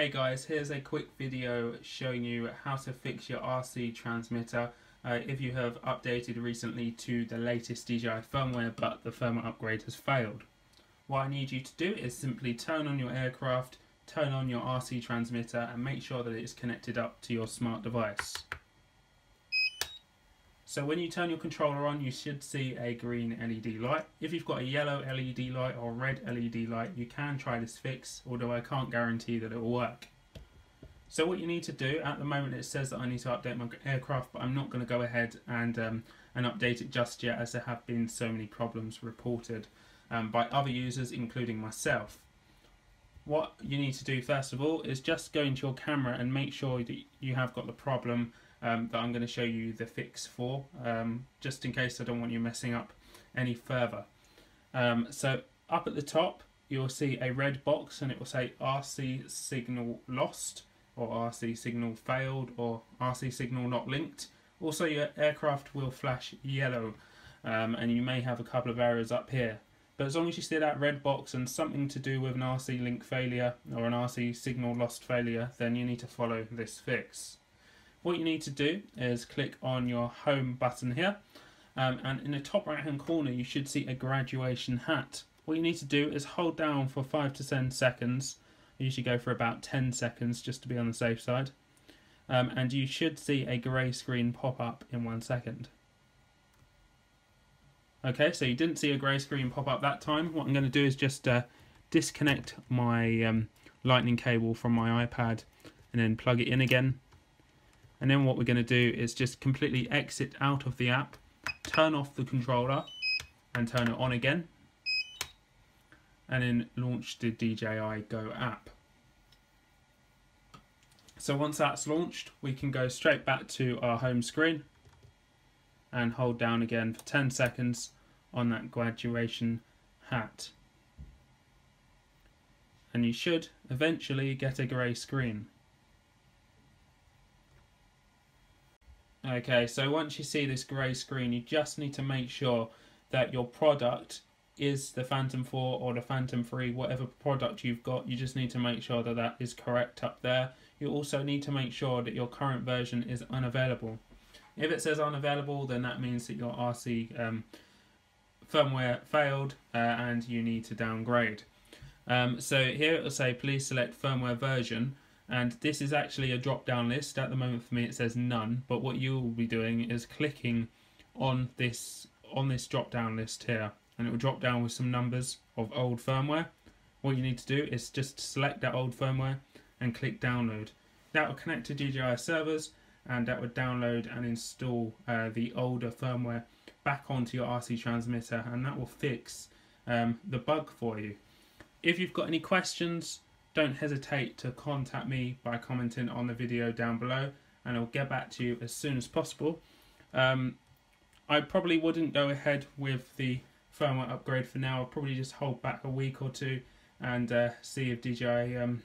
Hey guys, here's a quick video showing you how to fix your RC transmitter uh, if you have updated recently to the latest DJI firmware but the firmware upgrade has failed. What I need you to do is simply turn on your aircraft, turn on your RC transmitter and make sure that it is connected up to your smart device. So when you turn your controller on, you should see a green LED light. If you've got a yellow LED light or red LED light, you can try this fix, although I can't guarantee that it will work. So what you need to do, at the moment it says that I need to update my aircraft, but I'm not going to go ahead and, um, and update it just yet as there have been so many problems reported um, by other users, including myself. What you need to do first of all is just go into your camera and make sure that you have got the problem um, that I'm going to show you the fix for, um, just in case I don't want you messing up any further. Um, so up at the top, you'll see a red box and it will say RC signal lost or RC signal failed or RC signal not linked. Also your aircraft will flash yellow um, and you may have a couple of errors up here. But as long as you see that red box and something to do with an RC link failure or an RC signal lost failure, then you need to follow this fix. What you need to do is click on your home button here um, and in the top right hand corner you should see a graduation hat. What you need to do is hold down for 5 to 10 seconds. I usually go for about 10 seconds just to be on the safe side. Um, and you should see a grey screen pop up in one second. Okay, so you didn't see a grey screen pop up that time. What I'm going to do is just uh, disconnect my um, lightning cable from my iPad and then plug it in again and then what we're going to do is just completely exit out of the app, turn off the controller and turn it on again and then launch the DJI Go app. So once that's launched, we can go straight back to our home screen and hold down again for 10 seconds on that graduation hat. And you should eventually get a grey screen. Okay, so once you see this grey screen, you just need to make sure that your product is the Phantom 4 or the Phantom 3, whatever product you've got, you just need to make sure that that is correct up there. You also need to make sure that your current version is unavailable. If it says unavailable, then that means that your RC um, firmware failed uh, and you need to downgrade. Um, so here it will say please select firmware version and this is actually a drop down list. At the moment for me it says none but what you will be doing is clicking on this on this drop down list here and it will drop down with some numbers of old firmware. What you need to do is just select that old firmware and click download. That will connect to DJI servers and that would download and install uh, the older firmware back onto your RC transmitter and that will fix um, the bug for you. If you've got any questions don't hesitate to contact me by commenting on the video down below and I'll get back to you as soon as possible. Um, I probably wouldn't go ahead with the firmware upgrade for now. I'll probably just hold back a week or two and uh, see if DJI um,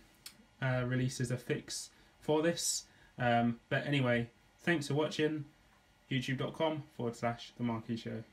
uh, releases a fix for this. Um, but anyway, thanks for watching. YouTube.com forward slash The Marky Show.